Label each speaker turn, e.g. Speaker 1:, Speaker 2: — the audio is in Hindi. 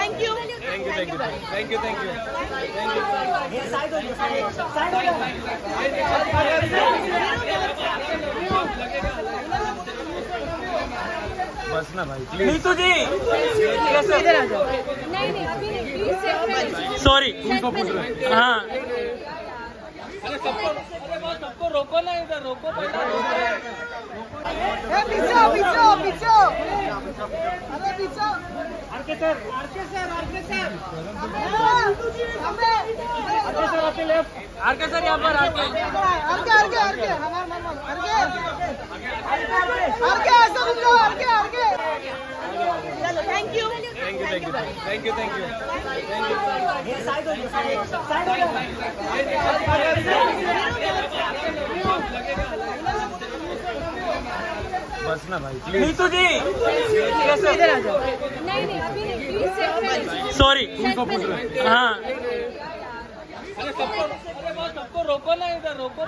Speaker 1: Thank you
Speaker 2: thank you thank you thank you thank you thank you बस ना भाई प्लीज़
Speaker 3: नीतू जी!
Speaker 1: इधर आ जाओ
Speaker 4: नहीं नहीं अभी नहीं प्लीज़
Speaker 3: सॉरी
Speaker 2: उनको पूछ रहे
Speaker 3: हाँ
Speaker 2: अरे सबको सबको रोको ना इधर रोको
Speaker 1: पीछे पीछे पीछे पीछे
Speaker 3: RK sir.
Speaker 1: RK sir RK sir.
Speaker 3: RK sir आपके लेफ़्ट आरके सर यहाँ पर आरके।
Speaker 1: R K R K R K. हमार मन आरके। आरके ऐसे घूम जाओ आरके आरके। चलो thank you
Speaker 2: thank you thank you thank you thank you बस ना भाई
Speaker 3: नीतू जी।
Speaker 1: इधर आ जाओ
Speaker 4: नहीं नहीं अभी नहीं प्लीज़ सेट में
Speaker 3: सॉरी हाँ।
Speaker 2: सबको रोको ना इधर रोको